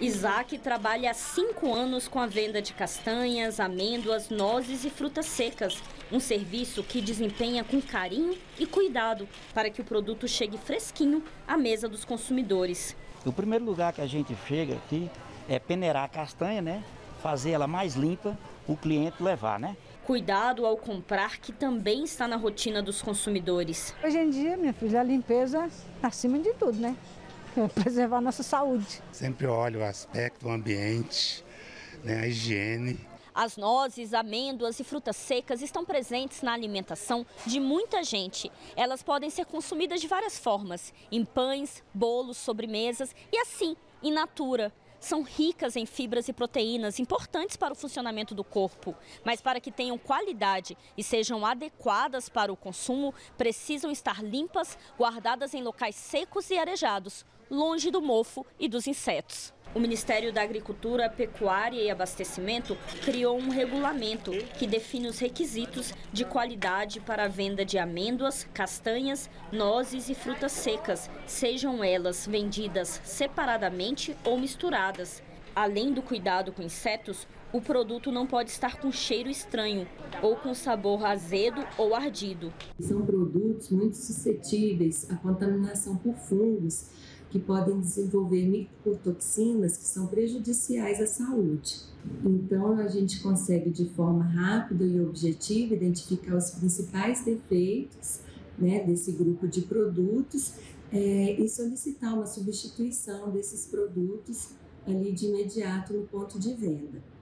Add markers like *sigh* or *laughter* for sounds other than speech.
Isaac trabalha há cinco anos com a venda de castanhas, amêndoas, nozes e frutas secas. Um serviço que desempenha com carinho e cuidado para que o produto chegue fresquinho à mesa dos consumidores. O primeiro lugar que a gente chega aqui é peneirar a castanha, né? Fazer ela mais limpa, o cliente levar, né? Cuidado ao comprar, que também está na rotina dos consumidores. Hoje em dia, minha filha, a limpeza acima de tudo, né? *laughs* Preservar a nossa saúde. Sempre olho o aspecto, o ambiente, né, a higiene. As nozes, amêndoas e frutas secas estão presentes na alimentação de muita gente. Elas podem ser consumidas de várias formas, em pães, bolos, sobremesas e assim, in natura são ricas em fibras e proteínas importantes para o funcionamento do corpo, mas para que tenham qualidade e sejam adequadas para o consumo, precisam estar limpas, guardadas em locais secos e arejados, longe do mofo e dos insetos. O Ministério da Agricultura, Pecuária e Abastecimento criou um regulamento que define os requisitos de qualidade para a venda de amêndoas, castanhas, nozes e frutas secas, sejam elas vendidas separadamente ou misturadas. Além do cuidado com insetos, o produto não pode estar com cheiro estranho ou com sabor azedo ou ardido. São produtos muito suscetíveis à contaminação por fungos que podem desenvolver micotoxinas que são prejudiciais à saúde. Então, a gente consegue de forma rápida e objetiva identificar os principais defeitos né, desse grupo de produtos é, e solicitar uma substituição desses produtos ali de imediato no ponto de venda.